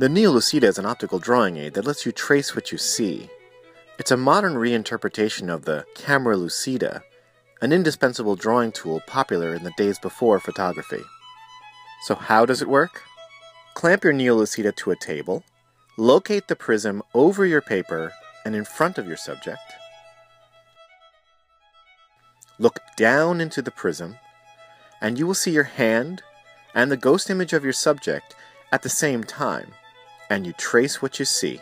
The NeoLucida is an optical drawing aid that lets you trace what you see. It's a modern reinterpretation of the camera lucida, an indispensable drawing tool popular in the days before photography. So how does it work? Clamp your NeoLucida to a table, locate the prism over your paper and in front of your subject. Look down into the prism, and you will see your hand and the ghost image of your subject at the same time and you trace what you see.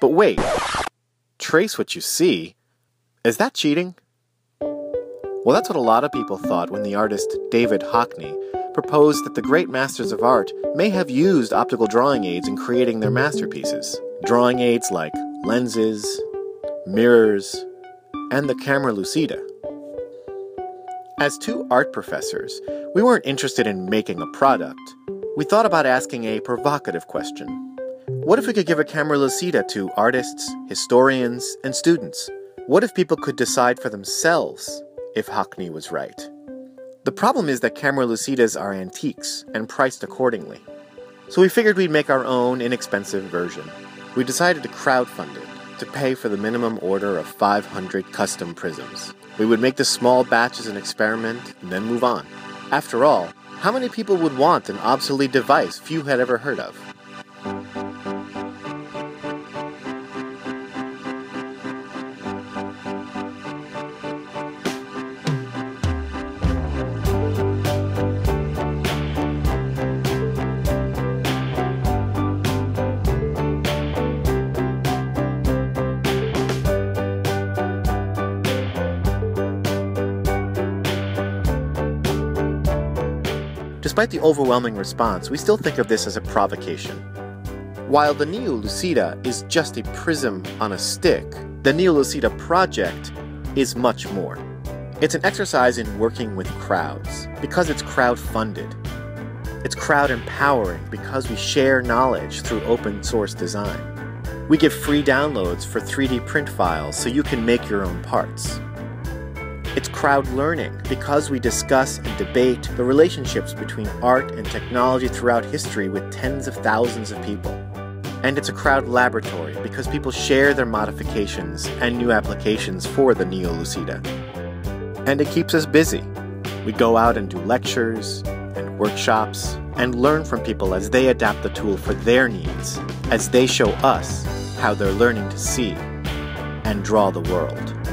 But wait, trace what you see? Is that cheating? Well, that's what a lot of people thought when the artist David Hockney proposed that the great masters of art may have used optical drawing aids in creating their masterpieces. Drawing aids like lenses, mirrors, and the camera lucida. As two art professors, we weren't interested in making a product. We thought about asking a provocative question. What if we could give a camera lucida to artists, historians, and students? What if people could decide for themselves if Hockney was right? The problem is that camera lucidas are antiques and priced accordingly. So we figured we'd make our own inexpensive version. We decided to crowdfund it to pay for the minimum order of 500 custom prisms. We would make the small batch as an experiment and then move on. After all, how many people would want an obsolete device few had ever heard of? Despite the overwhelming response, we still think of this as a provocation. While the NeoLucida is just a prism on a stick, the NeoLucida project is much more. It's an exercise in working with crowds because it's crowd funded. It's crowd empowering because we share knowledge through open source design. We give free downloads for 3D print files so you can make your own parts. It's crowd learning because we discuss and debate the relationships between art and technology throughout history with tens of thousands of people. And it's a crowd laboratory because people share their modifications and new applications for the NeoLucida. And it keeps us busy. We go out and do lectures and workshops and learn from people as they adapt the tool for their needs, as they show us how they're learning to see and draw the world.